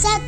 Set